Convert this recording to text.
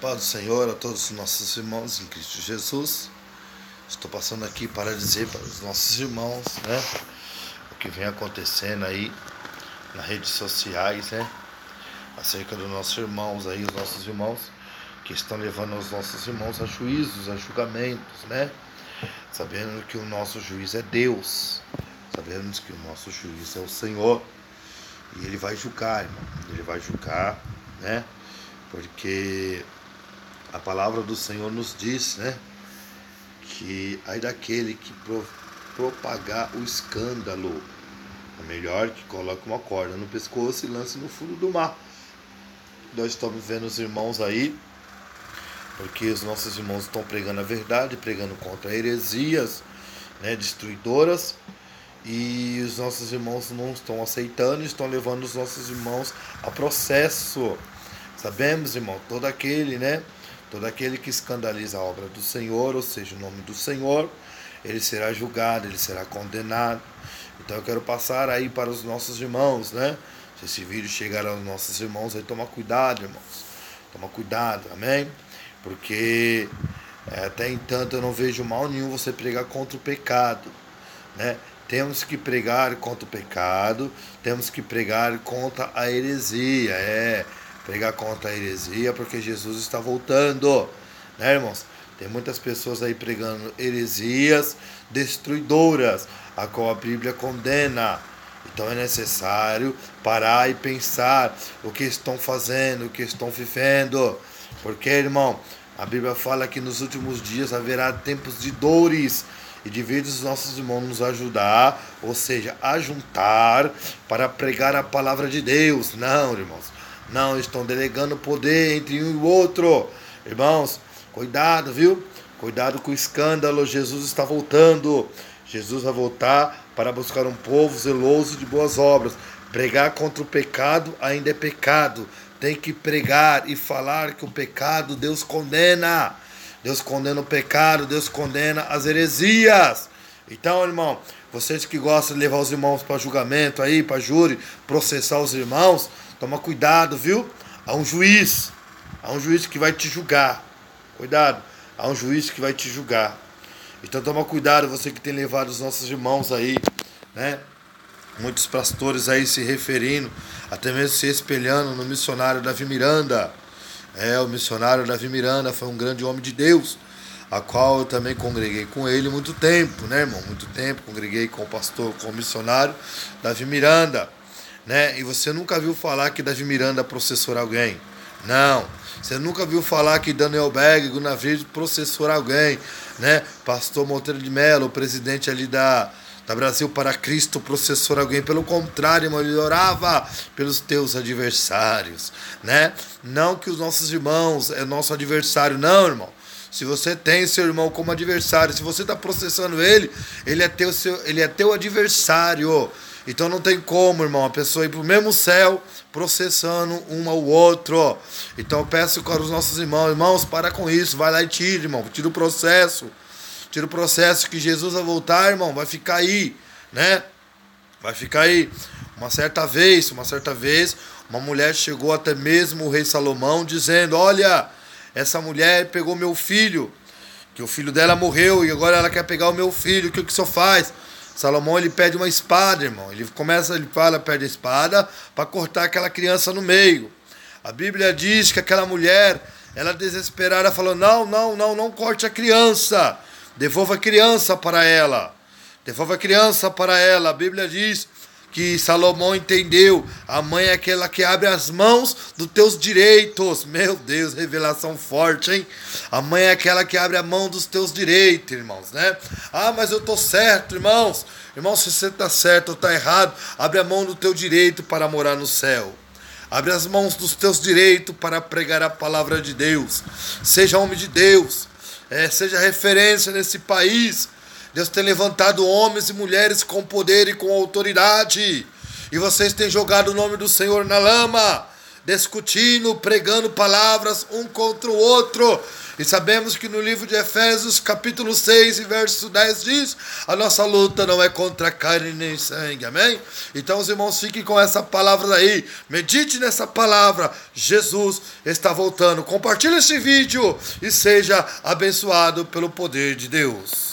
paz do Senhor a todos os nossos irmãos em Cristo Jesus. Estou passando aqui para dizer para os nossos irmãos, né, o que vem acontecendo aí nas redes sociais, né, acerca dos nossos irmãos aí, os nossos irmãos que estão levando os nossos irmãos a juízos, a julgamentos, né, sabendo que o nosso juiz é Deus, sabemos que o nosso juiz é o Senhor e Ele vai julgar, irmão, Ele vai julgar, né, porque a palavra do Senhor nos diz, né? Que aí daquele que pro, propagar o escândalo, é melhor que coloque uma corda no pescoço e lance no fundo do mar. Nós estamos vendo os irmãos aí, porque os nossos irmãos estão pregando a verdade, pregando contra heresias, né, destruidoras, e os nossos irmãos não estão aceitando, estão levando os nossos irmãos a processo. Sabemos, irmão, todo aquele, né? Todo aquele que escandaliza a obra do Senhor, ou seja, o nome do Senhor, ele será julgado, ele será condenado. Então eu quero passar aí para os nossos irmãos, né? Se esse vídeo chegar aos nossos irmãos, aí toma cuidado, irmãos. Toma cuidado, amém? Porque é, até entanto eu não vejo mal nenhum você pregar contra o pecado, né? Temos que pregar contra o pecado, temos que pregar contra a heresia, é pregar contra a heresia, porque Jesus está voltando, né, irmãos? Tem muitas pessoas aí pregando heresias destruidoras, a qual a Bíblia condena. Então é necessário parar e pensar o que estão fazendo, o que estão vivendo. Porque, irmão, a Bíblia fala que nos últimos dias haverá tempos de dores e de ver os nossos irmãos nos ajudar, ou seja, ajuntar para pregar a palavra de Deus. Não, irmãos. Não, estão delegando poder entre um e o outro. Irmãos, cuidado, viu? Cuidado com o escândalo. Jesus está voltando. Jesus vai voltar para buscar um povo zeloso de boas obras. Pregar contra o pecado ainda é pecado. Tem que pregar e falar que o pecado Deus condena. Deus condena o pecado, Deus condena as heresias. Então, irmão, vocês que gostam de levar os irmãos para julgamento aí, para júri, processar os irmãos, Toma cuidado, viu? Há um juiz, há um juiz que vai te julgar. Cuidado, há um juiz que vai te julgar. Então toma cuidado, você que tem levado os nossos irmãos aí, né? Muitos pastores aí se referindo, até mesmo se espelhando no missionário Davi Miranda. É, o missionário Davi Miranda foi um grande homem de Deus, a qual eu também congreguei com ele muito tempo, né, irmão? Muito tempo, congreguei com o pastor, com o missionário Davi Miranda né? E você nunca viu falar que Davi Miranda processou alguém. Não. Você nunca viu falar que Daniel Berg, Gunavir processou alguém, né? Pastor Monteiro de Mello, presidente ali da, da Brasil para Cristo, processou alguém. Pelo contrário, irmão, ele orava pelos teus adversários, né? Não que os nossos irmãos é nosso adversário, não, irmão. Se você tem seu irmão como adversário, se você está processando ele, ele é teu, seu, ele é teu adversário. Então não tem como, irmão, a pessoa ir para o mesmo céu processando um ao outro. Então eu peço para os nossos irmãos, irmãos, para com isso, vai lá e tira, irmão, tira o processo. Tira o processo que Jesus vai voltar, irmão, vai ficar aí, né? Vai ficar aí. Uma certa vez, uma certa vez, uma mulher chegou até mesmo o rei Salomão dizendo: "Olha, essa mulher pegou meu filho, que o filho dela morreu e agora ela quer pegar o meu filho. O que que o senhor faz?" Salomão ele pede uma espada, irmão. Ele começa, ele fala, pede a espada para cortar aquela criança no meio. A Bíblia diz que aquela mulher, ela desesperada falou: "Não, não, não, não corte a criança. Devolva a criança para ela. Devolva a criança para ela." A Bíblia diz que Salomão entendeu. A mãe é aquela que abre as mãos dos teus direitos. Meu Deus, revelação forte, hein? A mãe é aquela que abre a mão dos teus direitos, irmãos, né? Ah, mas eu tô certo, irmãos. Irmão, se você tá certo ou tá errado, abre a mão do teu direito para morar no céu. Abre as mãos dos teus direitos para pregar a palavra de Deus. Seja homem de Deus. É, seja referência nesse país Deus tem levantado homens e mulheres com poder e com autoridade. E vocês têm jogado o nome do Senhor na lama. discutindo, pregando palavras um contra o outro. E sabemos que no livro de Efésios, capítulo 6 e verso 10 diz: a nossa luta não é contra carne nem sangue, amém? Então, os irmãos, fiquem com essa palavra aí, medite nessa palavra. Jesus está voltando. Compartilhe esse vídeo e seja abençoado pelo poder de Deus.